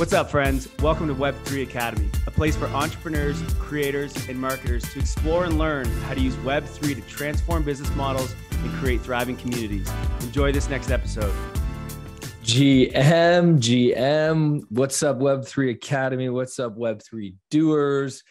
What's up, friends? Welcome to Web3 Academy, a place for entrepreneurs, creators, and marketers to explore and learn how to use Web3 to transform business models and create thriving communities. Enjoy this next episode. GM, GM, what's up, Web3 Academy? What's up, Web3 doers?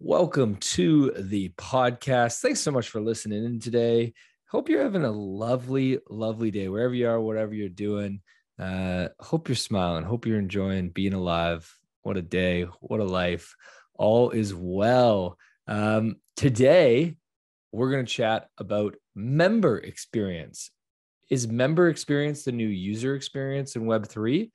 Welcome to the podcast. Thanks so much for listening in today. Hope you're having a lovely, lovely day wherever you are, whatever you're doing. Uh, hope you're smiling. Hope you're enjoying being alive. What a day. What a life. All is well. Um, today, we're going to chat about member experience. Is member experience the new user experience in Web3?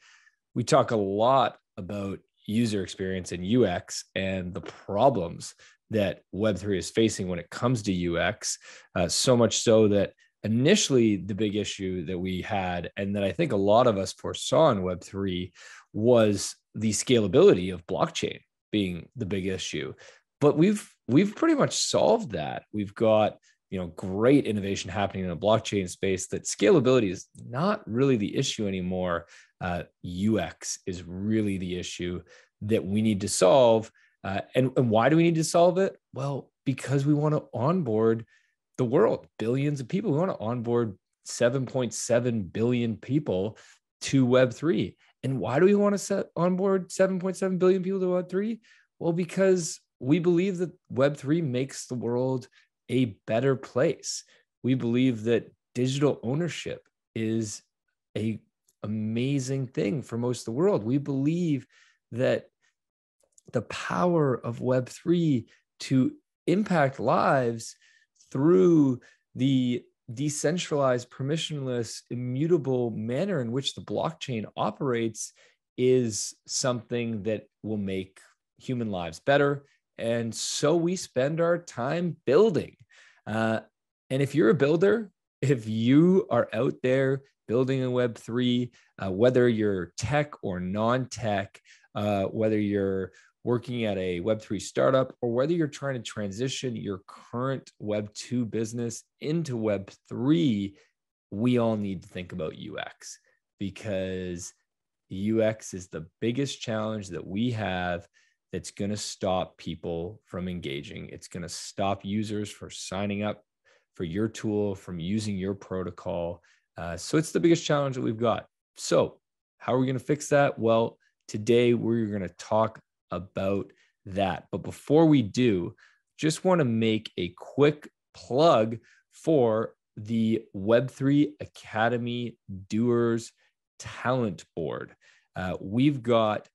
We talk a lot about user experience and UX and the problems that Web3 is facing when it comes to UX. Uh, so much so that initially the big issue that we had and that i think a lot of us foresaw in web3 was the scalability of blockchain being the big issue. But we've we've pretty much solved that. We've got you know great innovation happening in the blockchain space that scalability is not really the issue anymore. Uh, ux is really the issue that we need to solve. Uh, and, and why do we need to solve it? Well because we want to onboard the world, billions of people. We want to onboard 7.7 billion people to Web3. And why do we want to set onboard 7.7 billion people to Web3? Well, because we believe that Web3 makes the world a better place. We believe that digital ownership is a amazing thing for most of the world. We believe that the power of Web3 to impact lives through the decentralized, permissionless, immutable manner in which the blockchain operates is something that will make human lives better. And so we spend our time building. Uh, and if you're a builder, if you are out there building a Web3, uh, whether you're tech or non tech, uh, whether you're working at a Web3 startup, or whether you're trying to transition your current Web2 business into Web3, we all need to think about UX because UX is the biggest challenge that we have that's going to stop people from engaging. It's going to stop users from signing up for your tool, from using your protocol. Uh, so it's the biggest challenge that we've got. So, how are we going to fix that? Well, today we're going to talk about that. But before we do, just want to make a quick plug for the Web3 Academy Doers Talent Board. Uh, we've got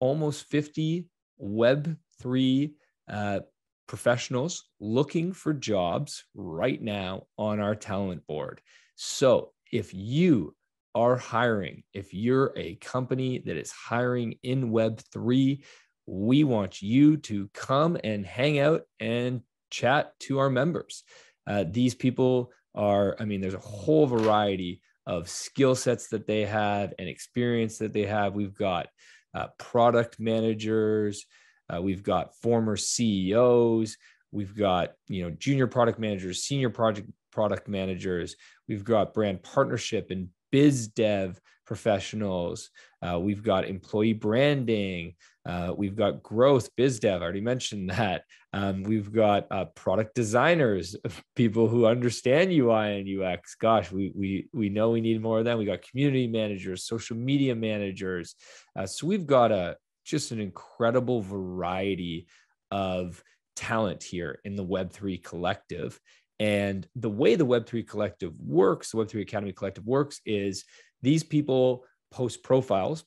almost 50 Web3 uh, professionals looking for jobs right now on our talent board. So if you are hiring, if you're a company that is hiring in Web3, we want you to come and hang out and chat to our members. Uh, these people are, I mean, there's a whole variety of skill sets that they have and experience that they have. We've got uh, product managers, uh, we've got former CEOs, we've got you know junior product managers, senior project product managers, we've got brand partnership and biz dev professionals. Uh, we've got employee branding. Uh, we've got growth, biz dev. I already mentioned that. Um, we've got uh, product designers, people who understand UI and UX. Gosh, we we we know we need more of them. We got community managers, social media managers. Uh, so we've got a just an incredible variety of talent here in the Web3 collective. And the way the Web3 collective works, the Web3 Academy collective works, is these people post profiles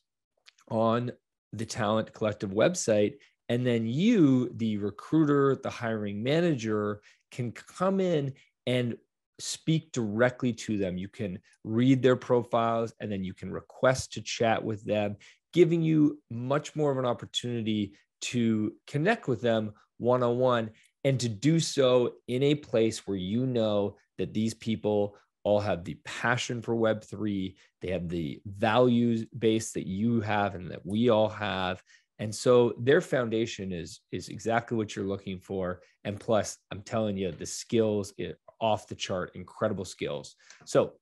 on the Talent Collective website. And then you, the recruiter, the hiring manager, can come in and speak directly to them. You can read their profiles and then you can request to chat with them, giving you much more of an opportunity to connect with them one on one and to do so in a place where you know that these people all have the passion for Web3. They have the values base that you have and that we all have. And so their foundation is, is exactly what you're looking for. And plus, I'm telling you, the skills eh, off the chart, incredible skills. So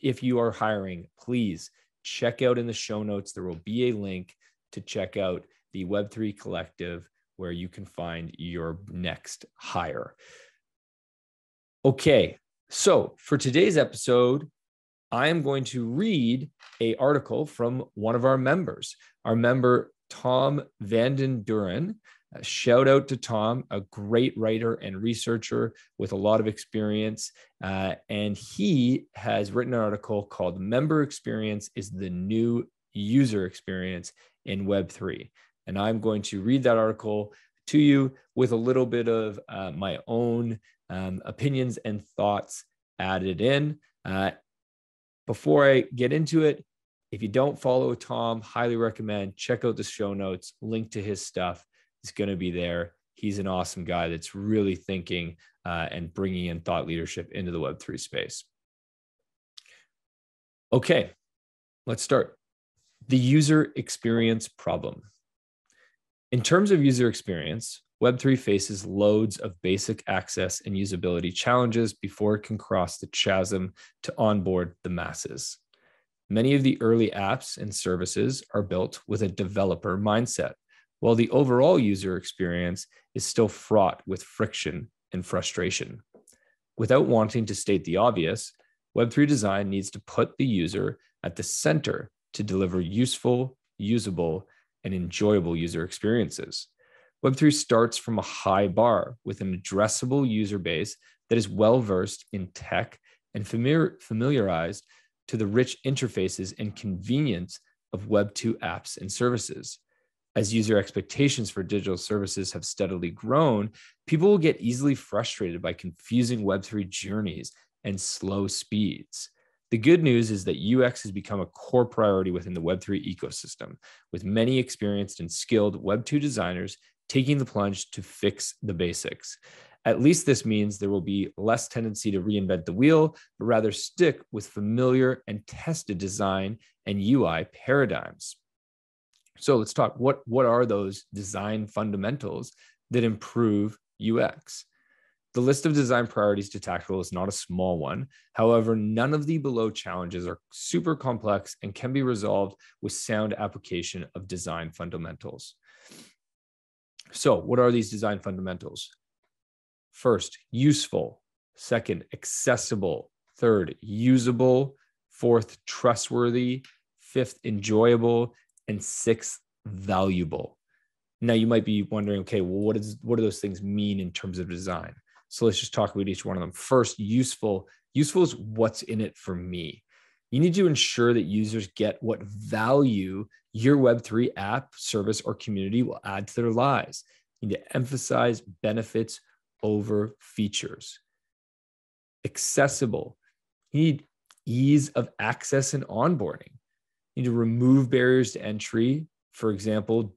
if you are hiring, please check out in the show notes. There will be a link to check out the Web3 Collective, where you can find your next hire. Okay, so for today's episode, I am going to read a article from one of our members. Our member Tom Vandendooren. Uh, shout out to Tom, a great writer and researcher with a lot of experience. Uh, and he has written an article called Member Experience is the New User Experience in Web3. And I'm going to read that article to you with a little bit of uh, my own um, opinions and thoughts added in. Uh, before I get into it, if you don't follow Tom, highly recommend check out the show notes. Link to his stuff is going to be there. He's an awesome guy that's really thinking uh, and bringing in thought leadership into the Web3 space. Okay, let's start. The user experience problem. In terms of user experience, Web3 faces loads of basic access and usability challenges before it can cross the chasm to onboard the masses. Many of the early apps and services are built with a developer mindset, while the overall user experience is still fraught with friction and frustration. Without wanting to state the obvious, Web3 design needs to put the user at the center to deliver useful, usable, and enjoyable user experiences. Web3 starts from a high bar with an addressable user base that is well versed in tech and familiar, familiarized to the rich interfaces and convenience of Web 2 apps and services. As user expectations for digital services have steadily grown, people will get easily frustrated by confusing Web3 journeys and slow speeds. The good news is that UX has become a core priority within the Web3 ecosystem, with many experienced and skilled Web2 designers taking the plunge to fix the basics. At least this means there will be less tendency to reinvent the wheel, but rather stick with familiar and tested design and UI paradigms. So let's talk what, what are those design fundamentals that improve UX? The list of design priorities to tackle is not a small one. However, none of the below challenges are super complex and can be resolved with sound application of design fundamentals. So, what are these design fundamentals? First, useful. Second, accessible. Third, usable. Fourth, trustworthy. Fifth, enjoyable. And sixth, valuable. Now you might be wondering, okay, well, what is what do those things mean in terms of design? So let's just talk about each one of them. First, useful. Useful is what's in it for me. You need to ensure that users get what value your Web3 app, service, or community will add to their lives. You need to emphasize benefits over features. Accessible. You need ease of access and onboarding. You need to remove barriers to entry. For example,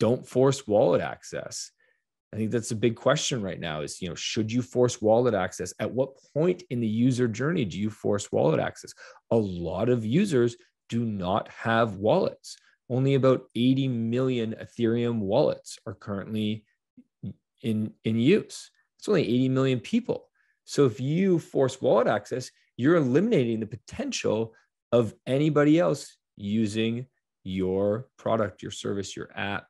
don't force wallet access. I think that's a big question right now is, you know, should you force wallet access? At what point in the user journey do you force wallet access? A lot of users do not have wallets. Only about 80 million Ethereum wallets are currently in, in use. It's only 80 million people. So if you force wallet access, you're eliminating the potential of anybody else using your product, your service, your app.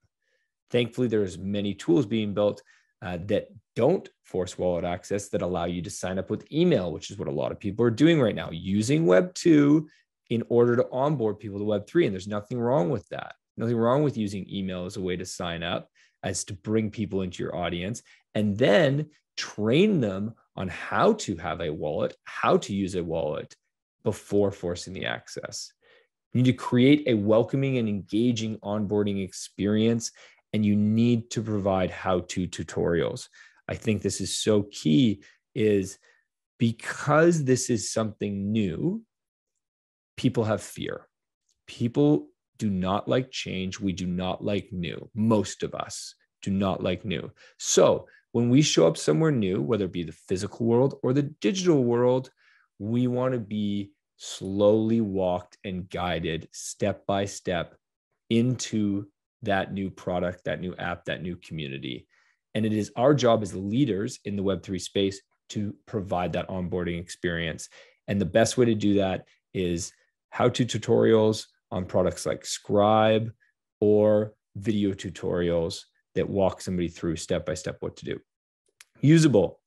Thankfully, there's many tools being built uh, that don't force wallet access that allow you to sign up with email, which is what a lot of people are doing right now, using Web 2 in order to onboard people to Web 3. And there's nothing wrong with that. Nothing wrong with using email as a way to sign up, as to bring people into your audience and then train them on how to have a wallet, how to use a wallet before forcing the access. You need to create a welcoming and engaging onboarding experience, and you need to provide how-to tutorials. I think this is so key is because this is something new, people have fear. People do not like change. We do not like new. Most of us do not like new. So when we show up somewhere new, whether it be the physical world or the digital world, we want to be slowly walked and guided step by step into that new product, that new app, that new community. And it is our job as leaders in the Web3 space to provide that onboarding experience. And the best way to do that is how to tutorials on products like Scribe, or video tutorials that walk somebody through step by step what to do. Usable.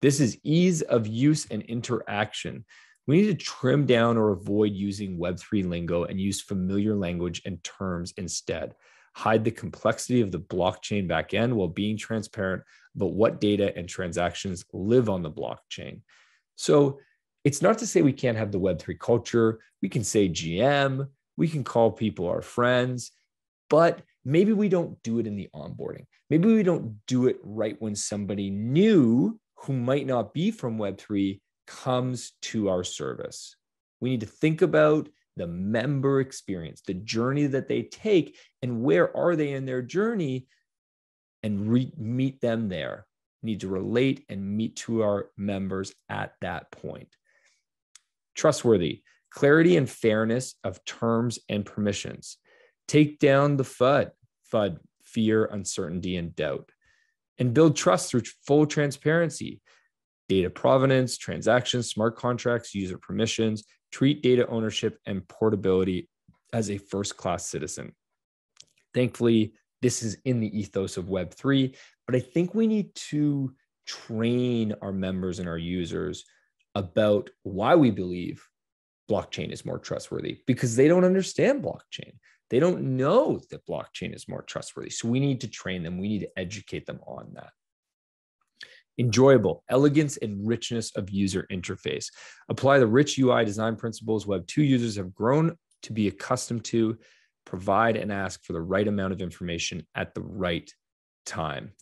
This is ease of use and interaction. We need to trim down or avoid using Web3 lingo and use familiar language and terms instead. Hide the complexity of the blockchain backend while being transparent about what data and transactions live on the blockchain. So it's not to say we can't have the Web3 culture. We can say GM, we can call people our friends, but maybe we don't do it in the onboarding. Maybe we don't do it right when somebody new who might not be from Web3 comes to our service. We need to think about the member experience, the journey that they take, and where are they in their journey, and re- meet them there. We need to relate and meet to our members at that point. Trustworthy, clarity and fairness of terms and permissions. Take down the FUD, FUD, fear, uncertainty, and doubt, and build trust through full transparency. Data provenance, transactions, smart contracts, user permissions, treat data ownership and portability as a first class citizen. Thankfully, this is in the ethos of Web3, but I think we need to train our members and our users about why we believe blockchain is more trustworthy because they don't understand blockchain. They don't know that blockchain is more trustworthy. So we need to train them, we need to educate them on that enjoyable, elegance, and richness of user interface. Apply the rich UI design principles Web 2 users have grown to be accustomed to. Provide and ask for the right amount of information at the right time.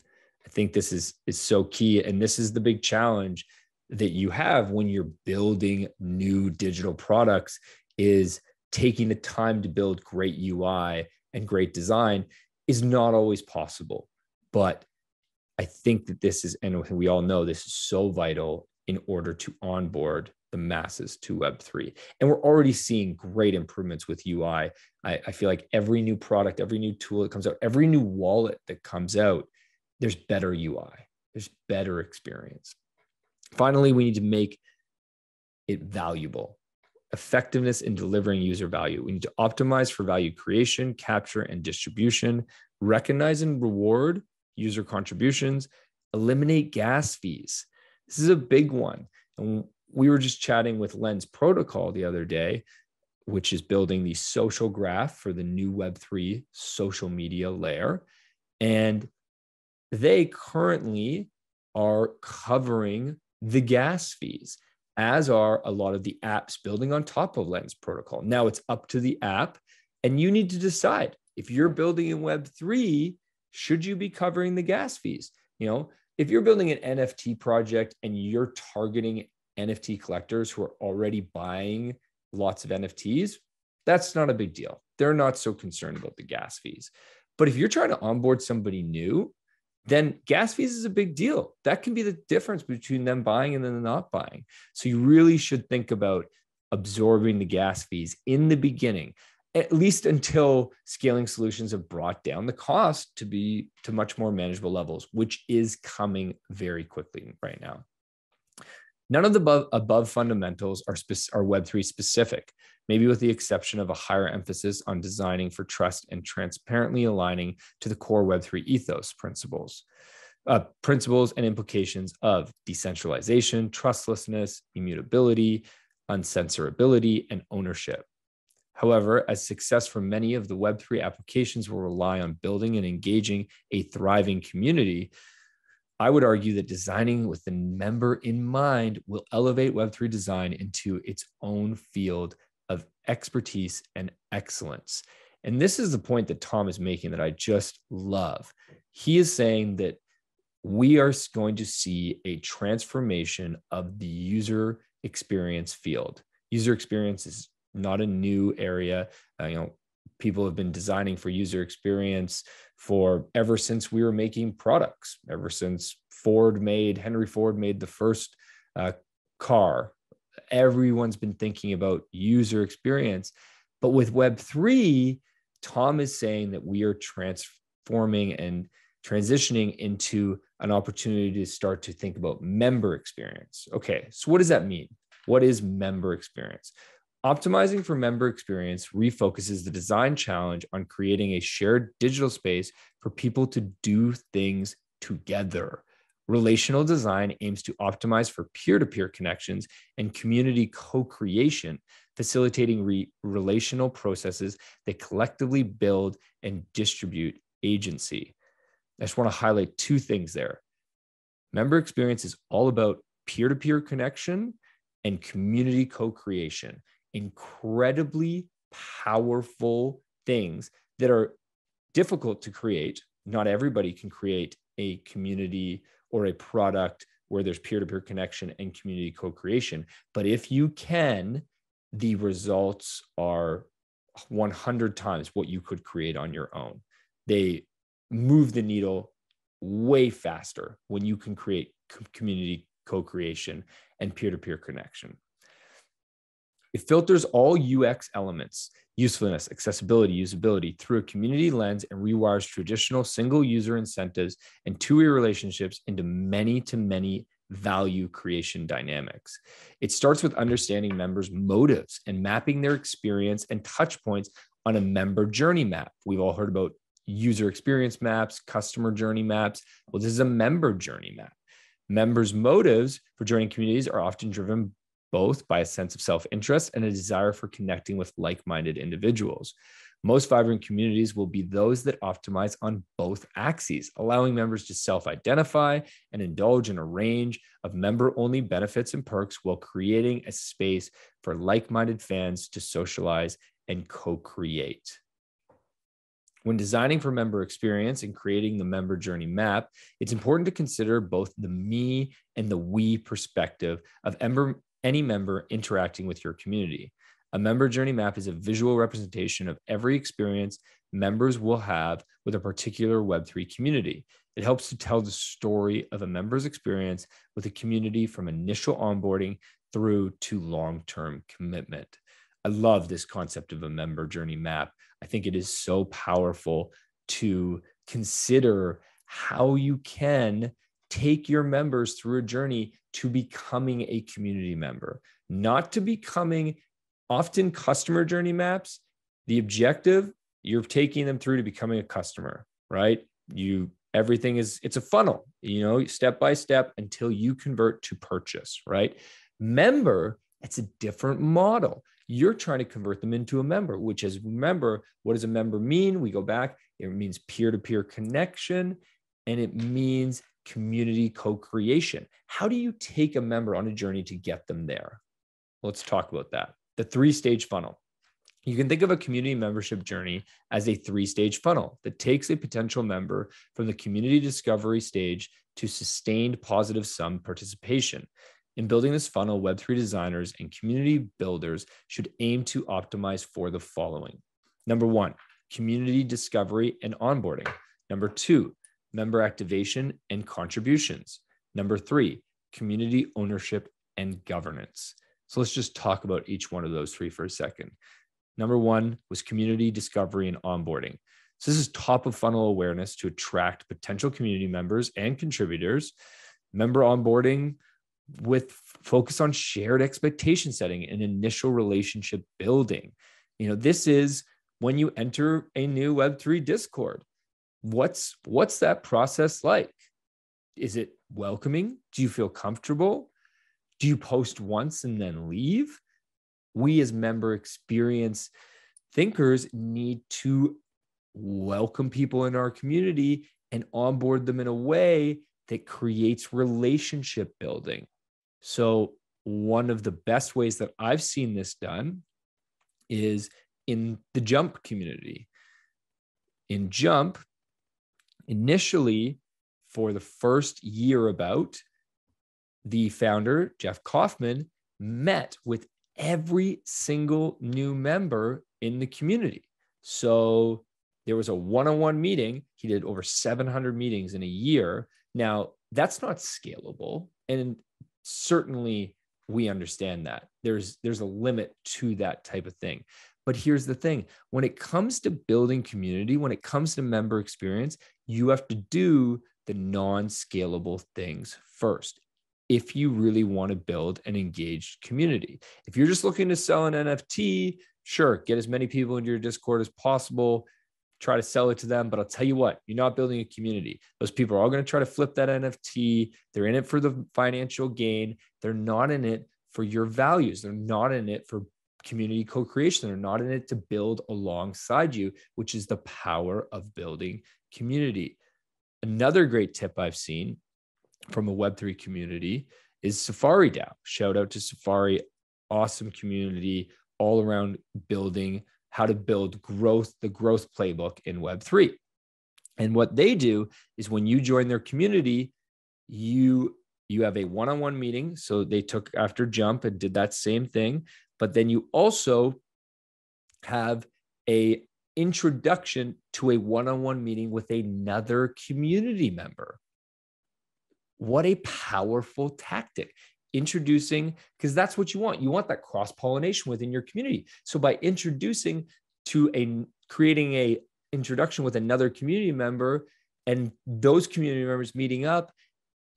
I think this is, is so key. And this is the big challenge that you have when you're building new digital products is taking the time to build great UI and great design is not always possible. But I think that this is, and we all know this is so vital in order to onboard the masses to Web3. And we're already seeing great improvements with UI. I, I, feel like every new product, every new tool that comes out, every new wallet that comes out, there's better UI, there's better experience. Finally, we need to make it valuable. Effectiveness in delivering user value. We need to optimize for value creation, capture, and distribution, recognize and reward user contributions, eliminate gas fees. This is a big one. And we were just chatting with Lens Protocol the other day, which is building the social graph for the new Web3 social media layer. And they currently are covering the gas fees, as are a lot of the apps building on top of Lens Protocol. Now it's up to the app, and you need to decide if you're building in Web3, should you be covering the gas fees? You know, if you're building an NFT project and you're targeting NFT collectors who are already buying lots of NFTs, that's not a big deal. They're not so concerned about the gas fees. But if you're trying to onboard somebody new, then gas fees is a big deal. That can be the difference between them buying and then not buying. So you really should think about absorbing the gas fees in the beginning at least until scaling solutions have brought down the cost to be to much more manageable levels, which is coming very quickly right now. None of the above, above fundamentals are, spe- are Web3 specific, maybe with the exception of a higher emphasis on designing for trust and transparently aligning to the core Web3 ethos principles. Uh, principles and implications of decentralization, trustlessness, immutability, uncensorability, and ownership. However, as success for many of the Web3 applications will rely on building and engaging a thriving community, I would argue that designing with the member in mind will elevate Web3 design into its own field of expertise and excellence. And this is the point that Tom is making that I just love. He is saying that we are going to see a transformation of the user experience field. User experience is not a new area. Uh, you know, people have been designing for user experience for ever since we were making products, ever since Ford made, Henry Ford made the first uh, car. Everyone's been thinking about user experience. But with Web3, Tom is saying that we are transforming and transitioning into an opportunity to start to think about member experience. Okay, so what does that mean? What is member experience? Optimizing for member experience refocuses the design challenge on creating a shared digital space for people to do things together. Relational design aims to optimize for peer to peer connections and community co creation, facilitating re- relational processes that collectively build and distribute agency. I just want to highlight two things there. Member experience is all about peer to peer connection and community co creation incredibly powerful things that are difficult to create. Not everybody can create a community or a product where there's peer to peer connection and community co creation. But if you can, the results are 100 times what you could create on your own. They move the needle way faster when you can create community co creation and peer to peer connection. It filters all UX elements, usefulness, accessibility, usability through a community lens and rewires traditional single user incentives and two way relationships into many to many value creation dynamics. It starts with understanding members' motives and mapping their experience and touch points on a member journey map. We've all heard about user experience maps, customer journey maps. Well, this is a member journey map. Members' motives for joining communities are often driven both by a sense of self interest and a desire for connecting with like minded individuals. Most vibrant communities will be those that optimize on both axes, allowing members to self identify and indulge in a range of member only benefits and perks while creating a space for like minded fans to socialize and co create. When designing for member experience and creating the member journey map, it's important to consider both the me and the we perspective of any member interacting with your community. A member journey map is a visual representation of every experience members will have with a particular Web3 community. It helps to tell the story of a member's experience with a community from initial onboarding through to long term commitment. I love this concept of a member journey map. I think it is so powerful to consider how you can take your members through a journey to becoming a community member, not to becoming often customer journey maps. The objective, you're taking them through to becoming a customer, right? You everything is it's a funnel, you know, step by step until you convert to purchase, right? Member, it's a different model. You're trying to convert them into a member, which is remember, what does a member mean? We go back, it means peer to peer connection and it means community co creation. How do you take a member on a journey to get them there? Let's talk about that. The three stage funnel. You can think of a community membership journey as a three stage funnel that takes a potential member from the community discovery stage to sustained positive sum participation. In building this funnel, Web3 designers and community builders should aim to optimize for the following. Number one, community discovery and onboarding. Number two, member activation and contributions. Number three, community ownership and governance. So let's just talk about each one of those three for a second. Number one was community discovery and onboarding. So this is top of funnel awareness to attract potential community members and contributors. Member onboarding with focus on shared expectation setting and initial relationship building. You know, this is when you enter a new Web3 Discord what's what's that process like? Is it welcoming? Do you feel comfortable? Do you post once and then leave? We as member experience thinkers need to welcome people in our community and onboard them in a way that creates relationship building. So one of the best ways that i've seen this done is in the jump community. In jump initially for the first year about the founder jeff kaufman met with every single new member in the community. So there was a one-on-one meeting. He did over 700 meetings in a year. Now that's not scalable and certainly we understand that. There's there's a limit to that type of thing but here's the thing when it comes to building community, when it comes to member experience, you have to do the non scalable things first. if you really want to build an engaged community. If you're just looking to sell an NFT, sure, get as many people into your Discord as possible, try to sell it to them. But I'll tell you what, you're not building a community. Those people are all going to try to flip that NFT. They're in it for the financial gain, they're not in it for your values, they're not in it for community co creation, they're not in it to build alongside you, which is the power of building community. Another great tip I've seen from a Web3 community is Safary DAO. Shout out to Safary, awesome community all around building how to build growth, the growth playbook in Web3. And what they do is when you join their community, you you have a one-on-one meeting. So they took after Jump and did that same thing, but then you also have a introduction to a one-on-one meeting with another community member. What a powerful tactic. Introducing, because that's what you want. You want that cross pollination within your community. So by introducing to a creating a introduction with another community member and those community members meeting up,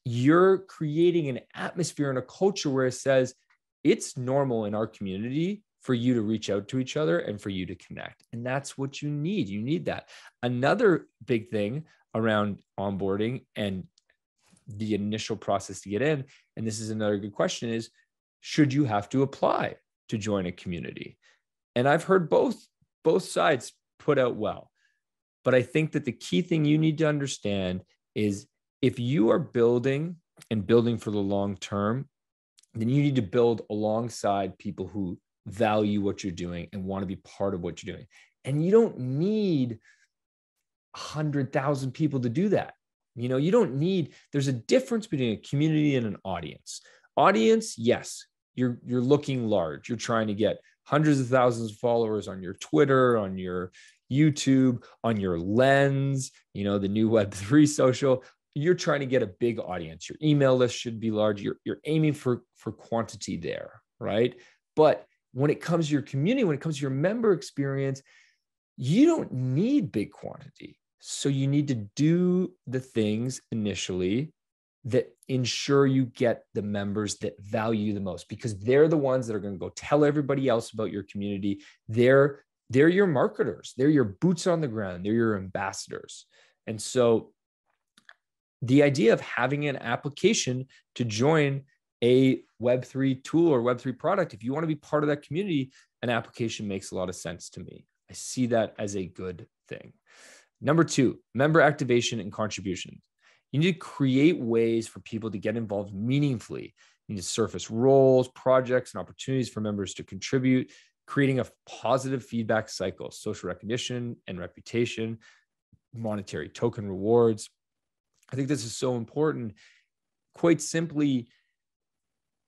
you're creating an atmosphere and a culture where it says it's normal in our community for you to reach out to each other and for you to connect. And that's what you need. You need that. Another big thing around onboarding and the initial process to get in and this is another good question is should you have to apply to join a community and i've heard both both sides put out well but i think that the key thing you need to understand is if you are building and building for the long term then you need to build alongside people who value what you're doing and want to be part of what you're doing and you don't need 100,000 people to do that you know, you don't need, there's a difference between a community and an audience. Audience, yes, you're you're looking large. You're trying to get hundreds of thousands of followers on your Twitter, on your YouTube, on your lens, you know, the new web3 social. You're trying to get a big audience. Your email list should be large. You're you're aiming for for quantity there, right? But when it comes to your community, when it comes to your member experience, you don't need big quantity. So you need to do the things initially that ensure you get the members that value the most because they're the ones that are going to go tell everybody else about your community. They're they're your marketers. They're your boots on the ground. They're your ambassadors. And so the idea of having an application to join a Web3 tool or Web3 product, if you want to be part of that community, an application makes a lot of sense to me. I see that as a good thing. Number two, member activation and contributions. You need to create ways for people to get involved meaningfully. You need to surface roles, projects, and opportunities for members to contribute, creating a positive feedback cycle, social recognition and reputation, monetary token rewards. I think this is so important. Quite simply,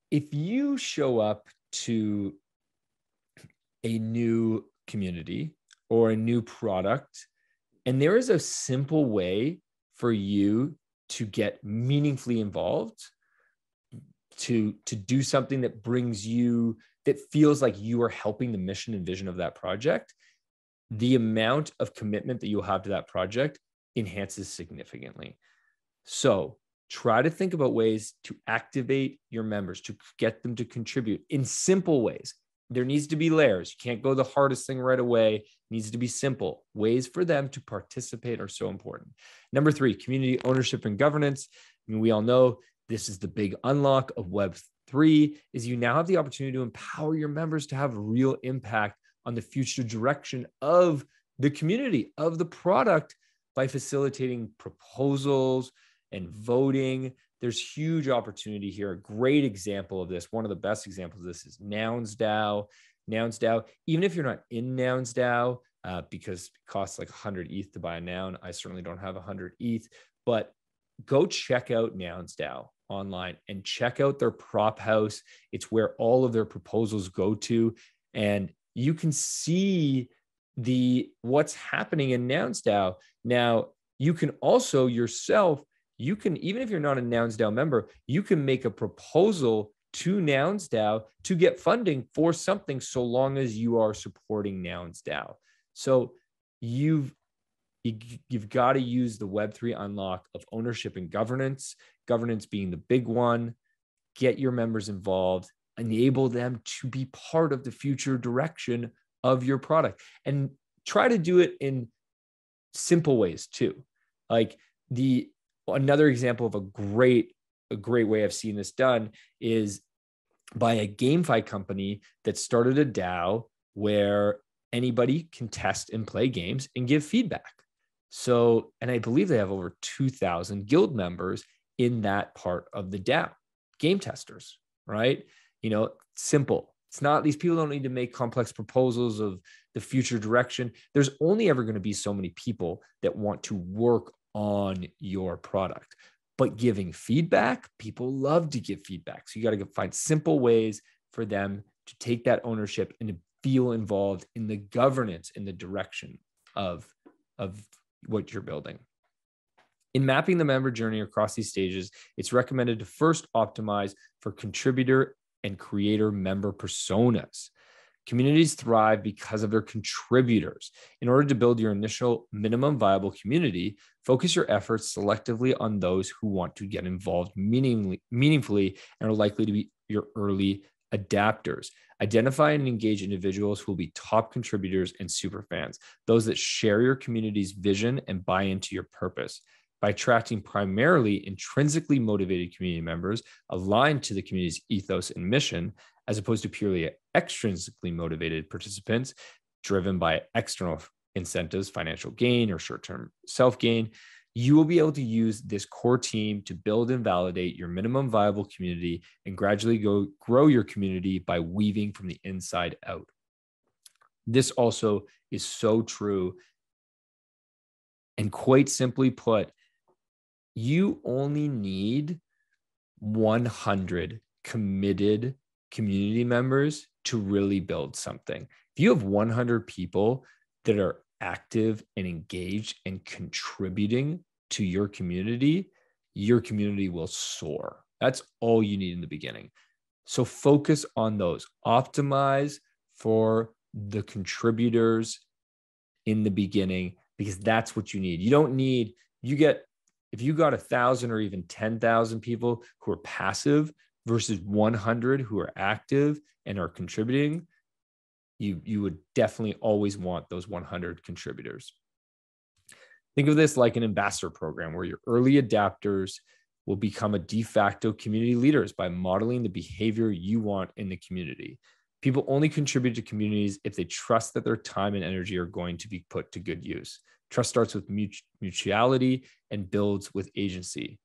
if you show up to a new community or a new product and there is a simple way for you to get meaningfully involved, to, to do something that brings you, that feels like you are helping the mission and vision of that project. The amount of commitment that you'll have to that project enhances significantly. So try to think about ways to activate your members, to get them to contribute in simple ways there needs to be layers. You can't go the hardest thing right away. It needs to be simple. Ways for them to participate are so important. Number three, community ownership and governance. I mean, we all know this is the big unlock of Web3 is you now have the opportunity to empower your members to have real impact on the future direction of the community, of the product by facilitating proposals and voting there's huge opportunity here. A great example of this, one of the best examples of this is Nouns DAO. Nouns DAO, even if you're not in Nouns DAO, uh, because it costs like 100 ETH to buy a noun, I certainly don't have 100 ETH, but go check out Nouns DAO online and check out their prop house. It's where all of their proposals go to. And you can see the what's happening in Nouns DAO. Now, you can also yourself you can, even if you're not a Nouns DAO member, you can make a proposal to Nouns DAO to get funding for something so long as you are supporting Nouns DAO. So you've you, you've got to use the Web3 unlock of ownership and governance, governance being the big one. get your members involved, enable them to be part of the future direction of your product and try to do it in simple ways too. Like the another example of a great a great way I've seen this done is by a GameFi company that started a DAO where anybody can test and play games and give feedback. So, and I believe they have over 2,000 guild members in that part of the DAO, game testers, right? You know, simple. It's not, these people don't need to make complex proposals of the future direction. There's only ever going to be so many people that want to work on your product. But giving feedback, people love to give feedback. So you got to find simple ways for them to take that ownership and to feel involved in the governance in the direction of, of what you're building. In mapping the member journey across these stages, it's recommended to first optimize for contributor and creator member personas. Communities thrive because of their contributors. In order to build your initial minimum viable community, focus your efforts selectively on those who want to get involved meaningfully, and are likely to be your early adapters. Identify and engage individuals who will be top contributors and super fans, those that share your community's vision and buy into your purpose. By attracting primarily intrinsically motivated community members aligned to the community's ethos and mission, as opposed to purely extrinsically motivated participants driven by external incentives, financial gain or short term self gain, you will be able to use this core team to build and validate your minimum viable community and gradually go grow your community by weaving from the inside out. This also is so true. And quite simply put, you only need 100 committed community members to really build something. If you have 100 people that are active and engaged and contributing to your community, your community will soar. That's all you need in the beginning. So focus on those, optimize for the contributors in the beginning because that's what you need. You don't need, you get, if you got a thousand or even 10,000 people who are passive versus 100 who are active and are contributing, you you would definitely always want those 100 contributors. Think of this like an ambassador program where your early adapters will become a de facto community leaders by modeling the behavior you want in the community. People only contribute to communities if they trust that their time and energy are going to be put to good use. Trust starts with mutuality and builds with agency.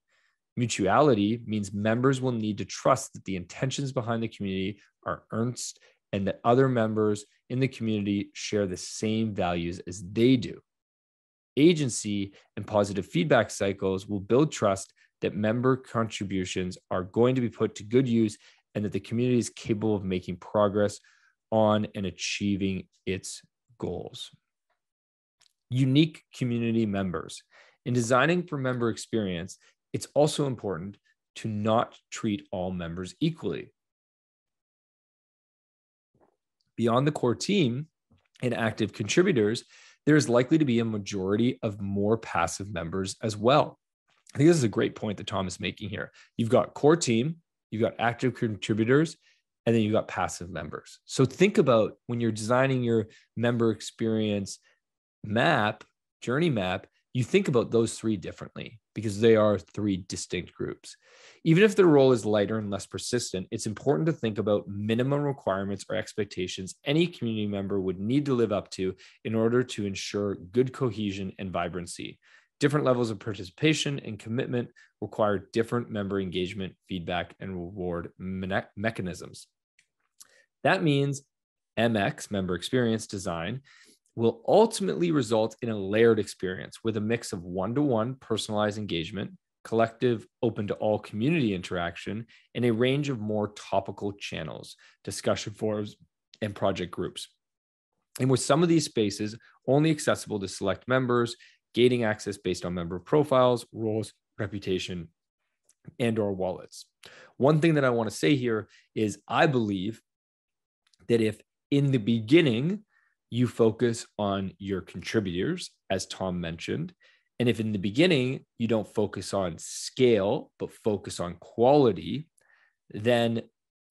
Mutuality means members will need to trust that the intentions behind the community are earnest and that other members in the community share the same values as they do. Agency and positive feedback cycles will build trust that member contributions are going to be put to good use and that the community is capable of making progress on and achieving its goals. Unique community members. In designing for member experience, it's also important to not treat all members equally. Beyond the core team and active contributors, there is likely to be a majority of more passive members as well. I think this is a great point that Tom is making here. You've got core team, you've got active contributors, and then you've got passive members. So think about when you're designing your member experience map, journey map, you think about those three differently because they are three distinct groups. Even if the role is lighter and less persistent, it's important to think about minimum requirements or expectations any community member would need to live up to in order to ensure good cohesion and vibrancy. Different levels of participation and commitment require different member engagement, feedback, and reward me- mechanisms. That means MX, member experience design, will ultimately result in a layered experience with a mix of one to one personalized engagement, collective, open to all community interaction, and a range of more topical channels, discussion forums, and project groups. And with some of these spaces only accessible to select members, gating access based on member profiles, roles, reputation, and or wallets. One thing that I want to say here is I believe that if in the beginning you focus on your contributors, as Tom mentioned. And if in the beginning you don't focus on scale, but focus on quality, then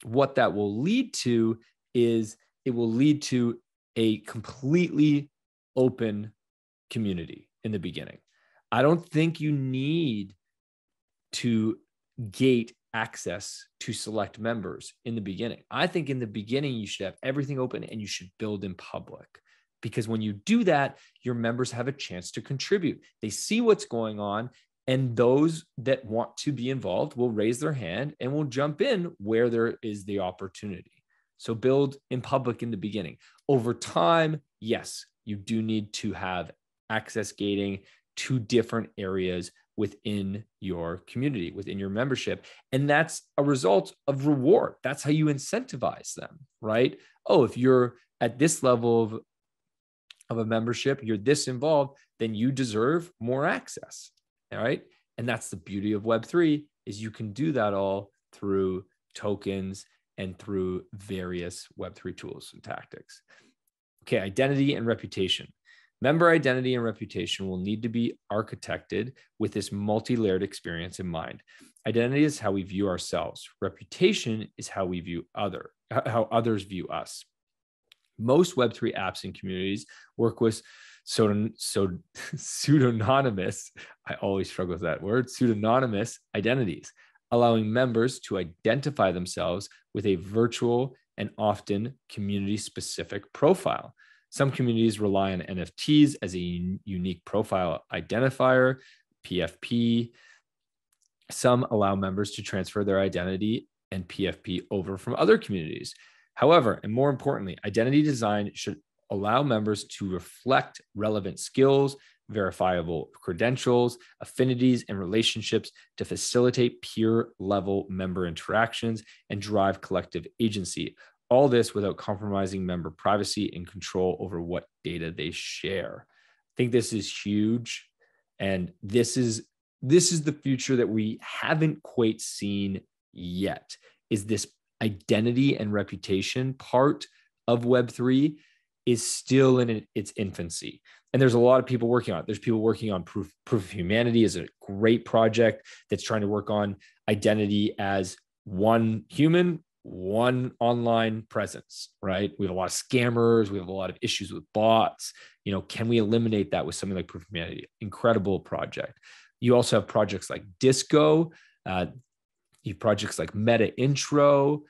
what that will lead to is it will lead to a completely open community in the beginning. I don't think you need to gate access to select members in the beginning. I think in the beginning, you should have everything open and you should build in public. Because when you do that, your members have a chance to contribute. They see what's going on, and those that want to be involved will raise their hand and will jump in where there is the opportunity. So build in public in the beginning. Over time, yes, you do need to have access gating to different areas within your community, within your membership. And that's a result of reward. That's how you incentivize them, right? Oh, if you're at this level of, of a membership, you're this involved, then you deserve more access. All right. And that's the beauty of Web3 is you can do that all through tokens and through various Web3 tools and tactics. Okay, identity and reputation. Member identity and reputation will need to be architected with this multi layered experience in mind. Identity is how we view ourselves, reputation is how we view other, how others view us. Most Web3 apps and communities work with so, so pseudonymous, I always struggle with that word, pseudonymous identities, allowing members to identify themselves with a virtual and often community specific profile. Some communities rely on NFTs as a unique profile identifier, PFP. Some allow members to transfer their identity and PFP over from other communities. However, and more importantly, identity design should allow members to reflect relevant skills, verifiable credentials, affinities, and relationships to facilitate peer level member interactions and drive collective agency. All this without compromising member privacy and control over what data they share. I think this is huge. And this is this is the future that we haven't quite seen yet. Is this identity and reputation part of Web3 is still in its infancy. And there's a lot of people working on it. There's people working on proof, proof of humanity is a great project that's trying to work on identity as one human, one online presence, right? We have a lot of scammers. We have a lot of issues with bots. You know, can we eliminate that with something like proof of humanity? Incredible project. You also have projects like Disco, uh, you have projects like Meta Intro.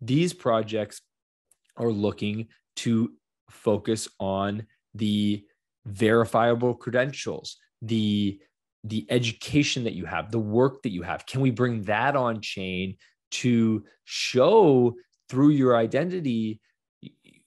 These projects are looking to focus on the verifiable credentials, the the education that you have, the work that you have. Can we bring that on chain to show through your identity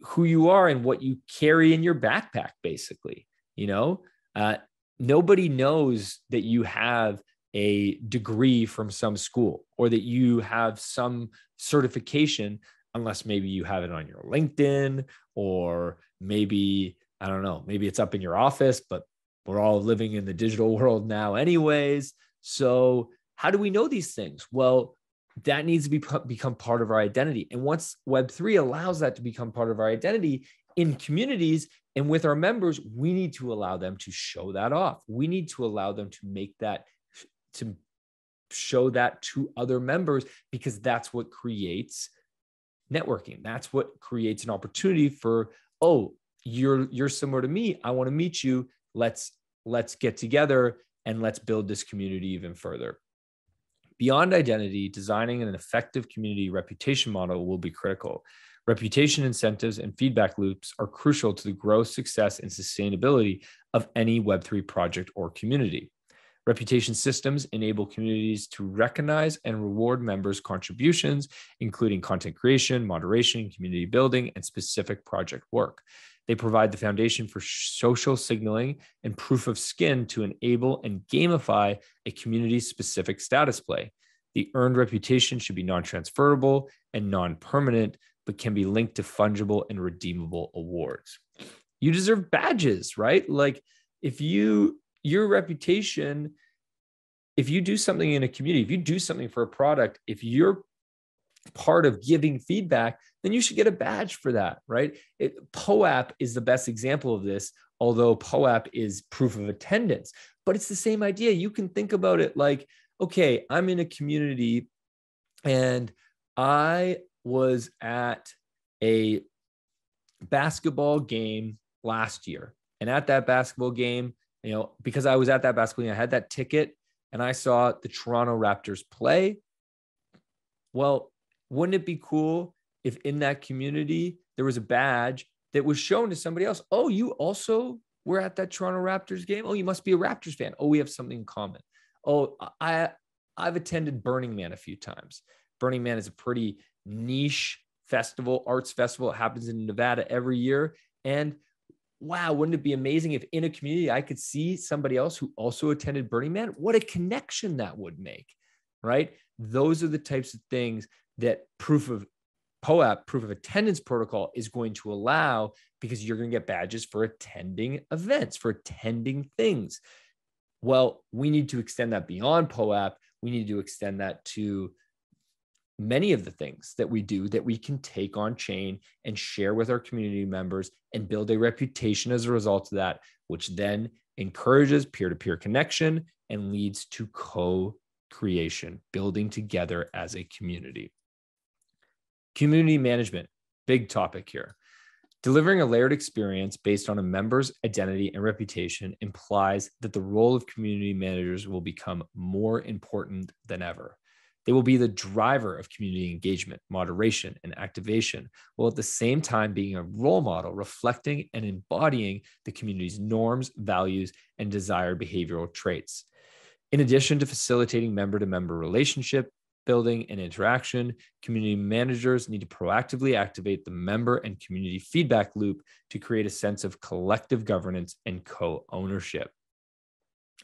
who you are and what you carry in your backpack, basically? You know, uh, nobody knows that you have a degree from some school or that you have some certification unless maybe you have it on your LinkedIn or maybe, I don't know, maybe it's up in your office, but we're all living in the digital world now, anyways. So, how do we know these things? Well, that needs to be become part of our identity. And once Web3 allows that to become part of our identity in communities and with our members, we need to allow them to show that off. We need to allow them to make that, to show that to other members, because that's what creates networking. That's what creates an opportunity for, oh, you're you're similar to me. I want to meet you. Let's let's get together and let's build this community even further. Beyond identity, designing an effective community reputation model will be critical. Reputation incentives and feedback loops are crucial to the growth, success, and sustainability of any Web3 project or community. Reputation systems enable communities to recognize and reward members' contributions, including content creation, moderation, community building, and specific project work. They provide the foundation for social signaling and proof of skin to enable and gamify a community specific status play. The earned reputation should be non transferable and non permanent, but can be linked to fungible and redeemable awards. You deserve badges, right? Like if you your reputation if you do something in a community if you do something for a product if you're part of giving feedback then you should get a badge for that right it, poap is the best example of this although poap is proof of attendance but it's the same idea you can think about it like okay i'm in a community and I was at a basketball game last year. And at that basketball game, you know, because I was at that basketball game, I had that ticket and I saw the Toronto Raptors play. Well, wouldn't it be cool if in that community there was a badge that was shown to somebody else? Oh, you also were at that Toronto Raptors game. Oh, you must be a Raptors fan. Oh, we have something in common. Oh, I I've attended Burning Man a few times. Burning Man is a pretty niche festival, arts festival. It happens in Nevada every year. And wow, wouldn't it be amazing if in a community I could see somebody else who also attended Burning Man? What a connection that would make, right? Those are the types of things that proof of POAP, proof of attendance protocol, is going to allow because you're going to get badges for attending events, for attending things. Well, we need to extend that beyond POAP. We need to extend that to many of the things that we do that we can take on chain and share with our community members and build a reputation as a result of that, which then encourages peer to peer connection and leads to co creation, building together as a community. Community management, big topic here. Delivering a layered experience based on a member's identity and reputation implies that the role of community managers will become more important than ever. They will be the driver of community engagement, moderation, and activation, while at the same time being a role model reflecting and embodying the community's norms, values, and desired behavioral traits. In addition to facilitating member to member relationship building and interaction, community managers need to proactively activate the member and community feedback loop to create a sense of collective governance and co ownership.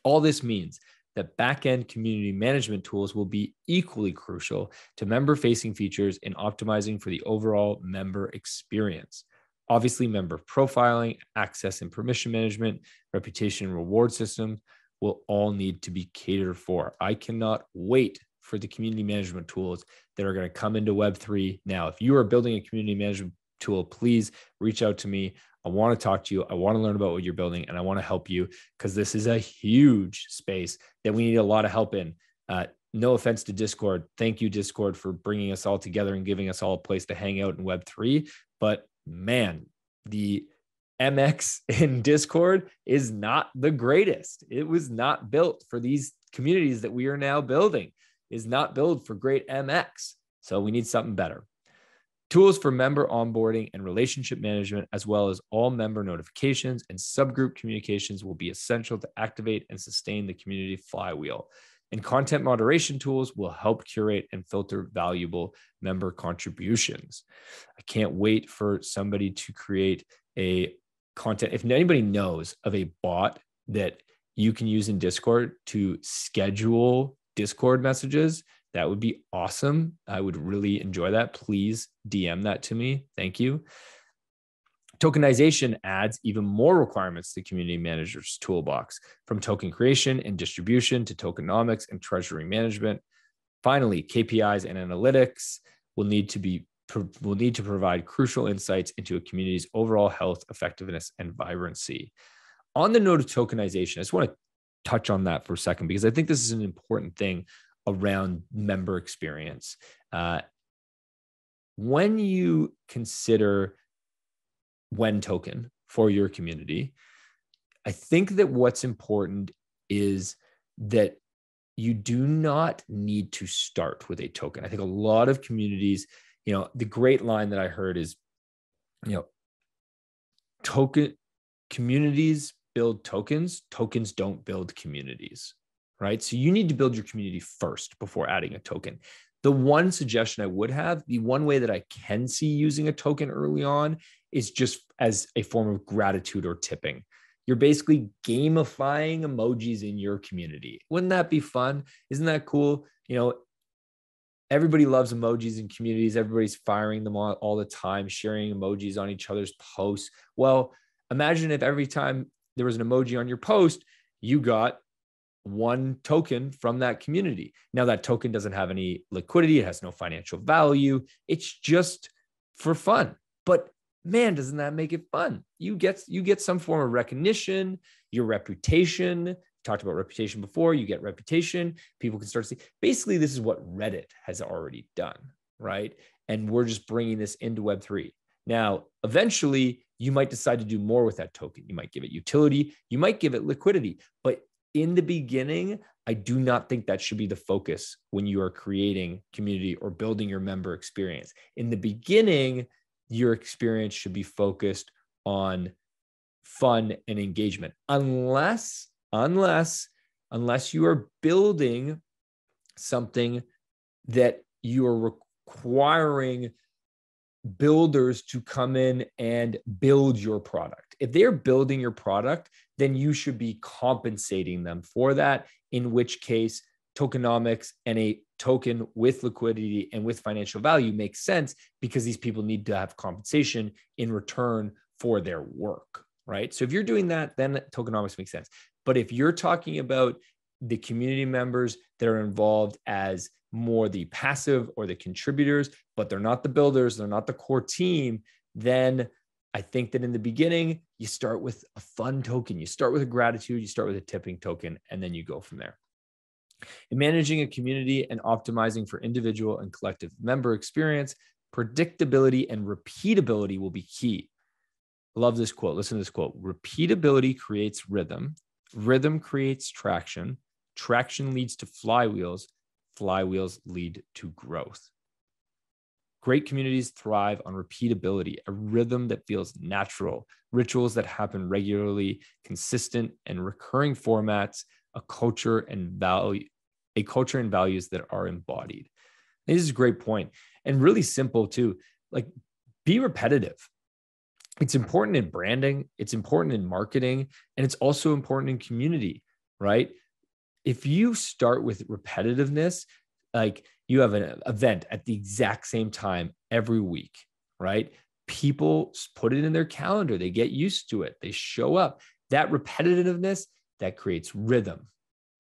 All this means that backend community management tools will be equally crucial to member facing features in optimizing for the overall member experience. Obviously, member profiling, access and permission management, reputation and reward systems will all need to be catered for. I cannot wait for the community management tools that are going to come into Web3. Now, if you are building a community management tool, please reach out to me. I want to talk to you. I want to learn about what you're building and I want to help you because this is a huge space that we need a lot of help in. Uh, no offense to Discord. Thank you, Discord, for bringing us all together and giving us all a place to hang out in Web3. But man, the MX in Discord is not the greatest. It was not built for these communities that we are now building, is not built for great MX. So we need something better. Tools for member onboarding and relationship management, as well as all member notifications and subgroup communications, will be essential to activate and sustain the community flywheel. And content moderation tools will help curate and filter valuable member contributions. I can't wait for somebody to create a content. If anybody knows of a bot that you can use in Discord to schedule Discord messages, that would be awesome. I would really enjoy that. Please DM that to me. Thank you. Tokenization adds even more requirements to community managers toolbox from token creation and distribution to tokenomics and treasury management. Finally, KPIs and analytics will need to be will need to provide crucial insights into a community's overall health, effectiveness, and vibrancy. On the note of tokenization, I just want to touch on that for a second because I think this is an important thing around member experience. Uh, when you consider when token for your community, I think that what's important is that you do not need to start with a token. I think a lot of communities, you know, the great line that I heard is, you know, token communities build tokens, tokens don't build communities right? So you need to build your community first before adding a token. The one suggestion I would have, the one way that I can see using a token early on is just as a form of gratitude or tipping. You're basically gamifying emojis in your community. Wouldn't that be fun? Isn't that cool? You know, everybody loves emojis in communities. Everybody's firing them all, all the time, sharing emojis on each other's posts. Well, imagine if every time there was an emoji on your post, you got one token from that community. Now, that token doesn't have any liquidity, it has no financial value. It's just for fun. But man, doesn't that make it fun? You get you get some form of recognition, your reputation. Talked about reputation before. You get reputation. People can start to see. Basically, this is what Reddit has already done, right? And we're just bringing this into Web3. Now, eventually, you might decide to do more with that token. You might give it utility, you might give it liquidity. But in the beginning, I do not think that should be the focus when you are creating community or building your member experience. In the beginning, your experience should be focused on fun and engagement, unless, unless, unless you are building something that you are requiring builders to come in and build your product. If they're building your product, then you should be compensating them for that, in which case, tokenomics and a token with liquidity and with financial value makes sense because these people need to have compensation in return for their work, right? So if you're doing that, then tokenomics makes sense. But if you're talking about the community members that are involved as more the passive or the contributors, but they're not the builders, they're not the core team, then I think that in the beginning, you start with a fun token. You start with a gratitude, you start with a tipping token, and then you go from there. In managing a community and optimizing for individual and collective member experience, predictability and repeatability will be key. Love this quote. Listen to this quote Repeatability creates rhythm, rhythm creates traction, traction leads to flywheels, flywheels lead to growth. Great communities thrive on repeatability, a rhythm that feels natural, rituals that happen regularly, consistent and recurring formats, a culture and value, a culture and values that are embodied. This is a great point and really simple too. Like be repetitive. It's important in branding, it's important in marketing, and it's also important in community, right? if you start with repetitiveness, like you have an event at the exact same time every week, right? People put it in their calendar, they get used to it, they show up. That repetitiveness that creates rhythm,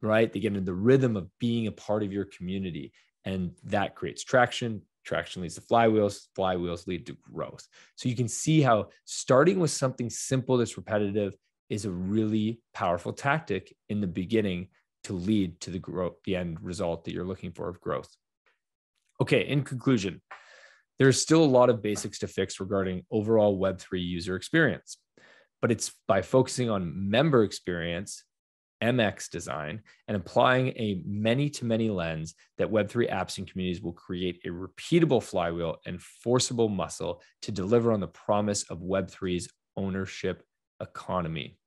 right? They get into the rhythm of being a part of your community, and that creates traction. Traction leads to flywheels, flywheels lead to growth. So you can see how starting with something simple that's repetitive is a really powerful tactic in the beginning to lead to the growth, the end result that you're looking for of growth. Okay, in conclusion, there's still a lot of basics to fix regarding overall Web3 user experience, but it's by focusing on member experience, MX design, and applying a many to many lens that Web3 apps and communities will create a repeatable flywheel and forcible muscle to deliver on the promise of Web3's ownership economy.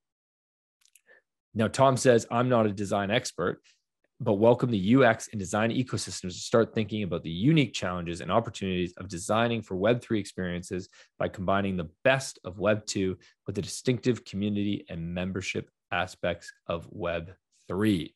Now, Tom says, I'm not a design expert, but welcome the UX and design ecosystems to start thinking about the unique challenges and opportunities of designing for Web3 experiences by combining the best of Web2 with the distinctive community and membership aspects of Web3.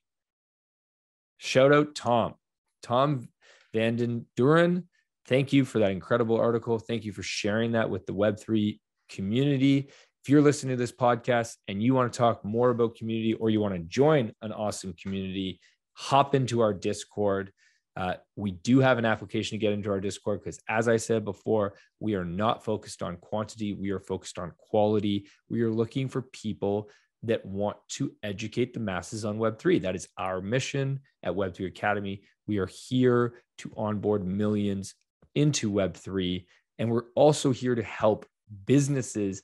Shout out Tom. Tom Vanden Duren, thank you for that incredible article. Thank you for sharing that with the Web3 community if you're listening to this podcast and you want to talk more about community or you want to join an awesome community, hop into our Discord. Uh, we do have an application to get into our Discord because, as I said before, we are not focused on quantity. We are focused on quality. We are looking for people that want to educate the masses on Web3. That is our mission at Web3 Academy. We are here to onboard millions into Web3. And we're also here to help businesses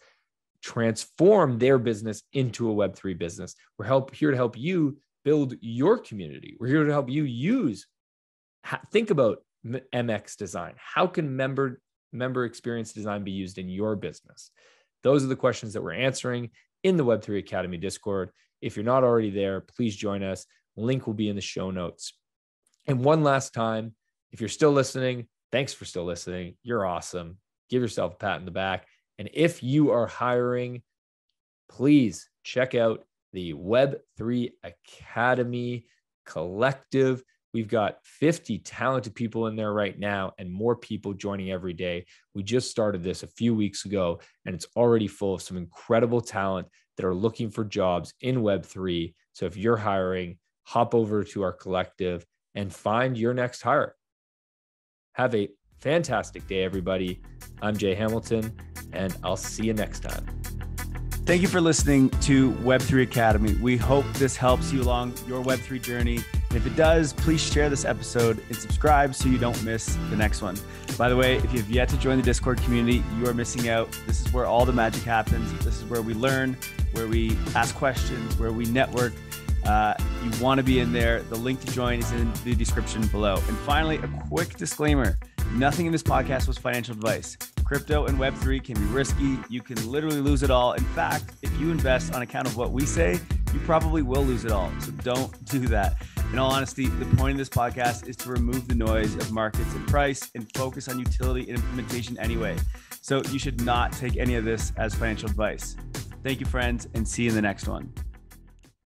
transform their business into a Web3 business. We're help, here to help you build your community. We're here to help you use, think about MX design. How can member, member experience design be used in your business? Those are the questions that we're answering in the Web3 Academy Discord. If you're not already there, please join us. Link will be in the show notes. And one last time, if you're still listening, thanks for still listening. You're awesome. Give yourself a pat in the back. And if you are hiring, please check out the Web3 Academy Collective. We've got 50 talented people in there right now and more people joining every day. We just started this a few weeks ago and it's already full of some incredible talent that are looking for jobs in Web3. So if you're hiring, hop over to our collective and find your next hire. Have a fantastic day, everybody. I'm Jay Hamilton, and I'll see you next time. Thank you for listening to Web3 Academy. We hope this helps you along your Web3 journey. And if it does, please share this episode and subscribe so you don't miss the next one. By the way, if you've yet to join the Discord community, you are missing out. This is where all the magic happens. This is where we learn, where we ask questions, where we network. Uh, you want to be in there. The link to join is in the description below. And finally, a quick disclaimer nothing in this podcast was financial advice. Crypto and Web3 can be risky. You can literally lose it all. In fact, if you invest on account of what we say, you probably will lose it all. So don't do that. In all honesty, the point of this podcast is to remove the noise of markets and price and focus on utility and implementation anyway. So you should not take any of this as financial advice. Thank you, friends, and see you in the next one.